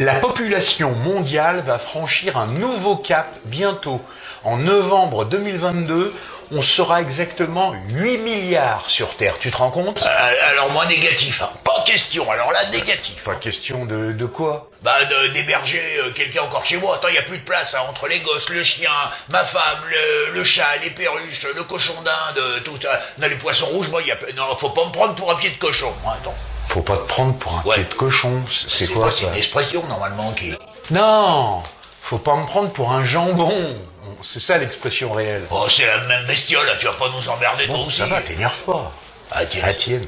La population mondiale va franchir un nouveau cap bientôt. En novembre 2022, on sera exactement 8 milliards sur Terre. Tu te rends compte? Euh, alors moi négatif, hein. pas question. Alors là négatif. Pas question de, de quoi? Bah d'héberger euh, quelqu'un encore chez moi. Attends, il y a plus de place hein, entre les gosses, le chien, ma femme, le, le chat, les perruches, le cochon d'Inde, tout ça. Non, les poissons rouges, moi, il y a non, faut pas me prendre pour un pied de cochon. Attends. Faut pas te prendre pour un Ouais. pied de cochon. C'est quoi C'est ça une expression normalement qui. Non Faut pas me prendre pour un jambon. C'est ça l'expression réelle. Oh, c'est la même bestiole. Tu vas pas nous emmerder toi Bon, aussi. ça va, t'énerve pas. Ah, tiens.